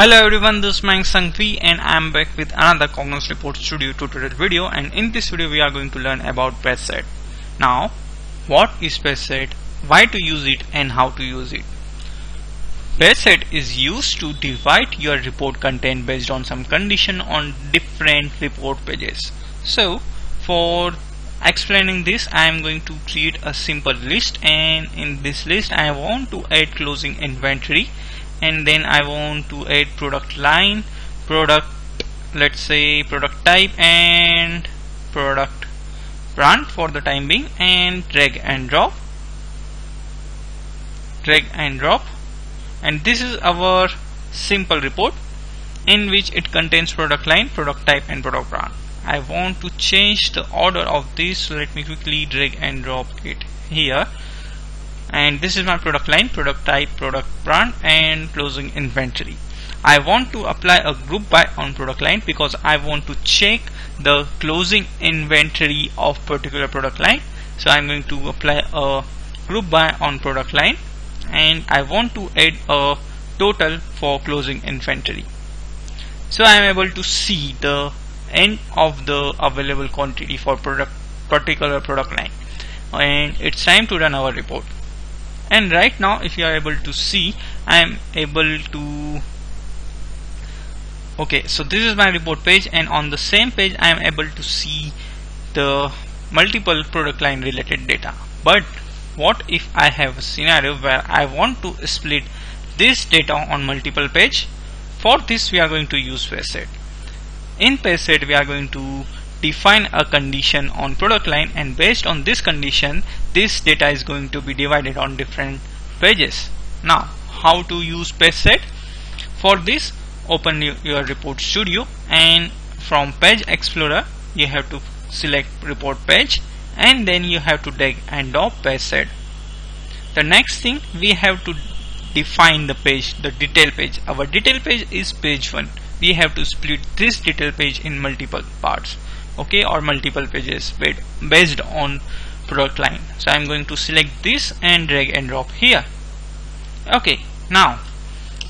Hello everyone, this is Mayank Sanghvi and I am back with another Cognos Report Studio tutorial video and in this video we are going to learn about set. Now, what is set, why to use it and how to use it. Set is used to divide your report content based on some condition on different report pages. So, for explaining this I am going to create a simple list and in this list I want to add closing inventory and then I want to add product line product let's say product type and product brand for the time being and drag and drop. Drag and drop. And this is our simple report in which it contains product line product type and product brand. I want to change the order of this. Let me quickly drag and drop it here and this is my product line product type product brand and closing inventory. I want to apply a group by on product line because I want to check the closing inventory of particular product line. So I'm going to apply a group by on product line and I want to add a total for closing inventory. So I am able to see the end of the available quantity for product particular product line. And it's time to run our report and right now if you are able to see I am able to okay so this is my report page and on the same page I am able to see the multiple product line related data. But what if I have a scenario where I want to split this data on multiple page? For this we are going to use page in page we are going to define a condition on product line and based on this condition this data is going to be divided on different pages. Now how to use page set for this open your report studio and from page explorer you have to select report page and then you have to drag and drop page set the next thing we have to define the page the detail page. Our detail page is page 1 we have to split this detail page in multiple parts okay or multiple pages based on product line. So I'm going to select this and drag and drop here. Okay now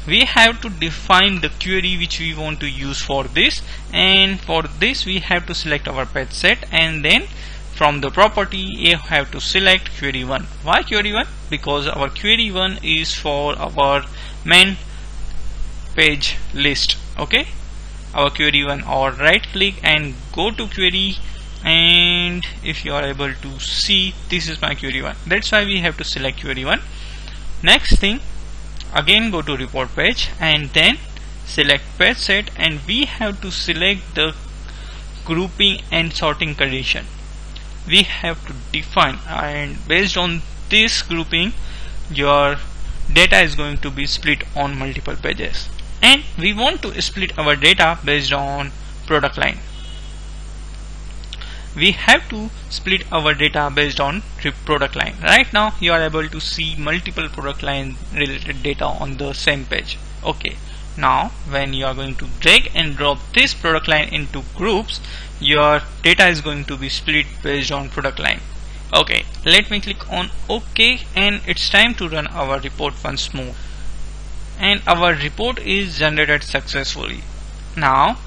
we have to define the query which we want to use for this. And for this we have to select our page set. And then from the property you have to select query 1 why query 1 because our query 1 is for our main page list. Okay our query one or right click and go to query. And if you are able to see this is my query one. That's why we have to select query one. Next thing again go to report page and then select page set. And we have to select the grouping and sorting condition. We have to define and based on this grouping your data is going to be split on multiple pages and we want to split our data based on product line. We have to split our data based on product line. Right now you are able to see multiple product line related data on the same page. Okay. Now when you are going to drag and drop this product line into groups your data is going to be split based on product line. Okay. Let me click on ok and it's time to run our report once more and our report is generated successfully. Now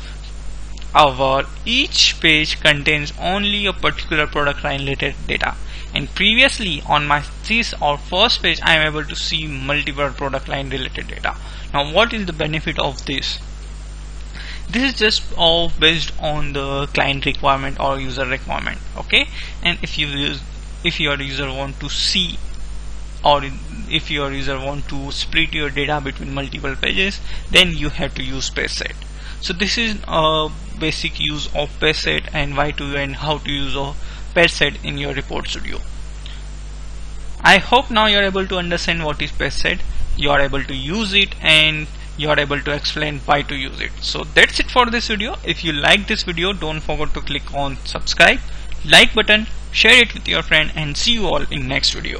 our each page contains only a particular product line related data. And previously on my this or first page I am able to see multiple product line related data. Now what is the benefit of this? This is just all based on the client requirement or user requirement okay? And if you use if your user want to see or if your user want to split your data between multiple pages then you have to use page set so this is a basic use of page set and why to and how to use a page set in your report studio. I hope now you are able to understand what is page set you are able to use it and you are able to explain why to use it. So that's it for this video. If you like this video don't forget to click on subscribe like button share it with your friend and see you all in next video